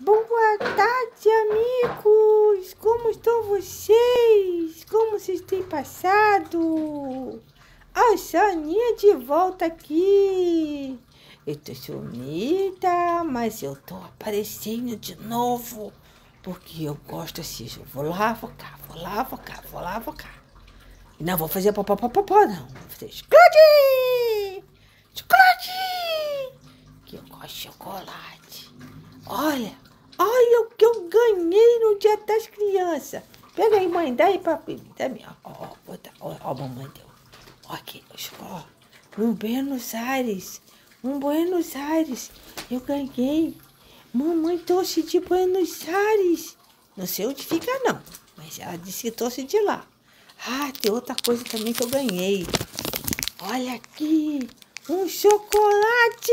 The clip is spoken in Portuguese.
Boa tarde, amigos! Como estão vocês? Como vocês têm passado? A Soninha de volta aqui! Eu tô sumida, mas eu tô aparecendo de novo. Porque eu gosto assim, eu vou lá, vou cá, vou lá, vou cá, vou lá, vou cá. Não vou fazer popopopopó, não. Vou fazer chocolate! Chocolate! Que eu gosto de chocolate. Olha, olha o que eu dia das crianças. Pega aí, mãe, dá aí pra. Dá minha. Ó, ó, ó, ó, mamãe deu. Ó, aqui, ó. Um Buenos Aires. Um Buenos Aires. Eu ganhei. Mamãe trouxe de Buenos Aires. Não sei onde fica, não. Mas ela disse que trouxe de lá. Ah, tem outra coisa também que eu ganhei. Olha aqui. Um chocolate!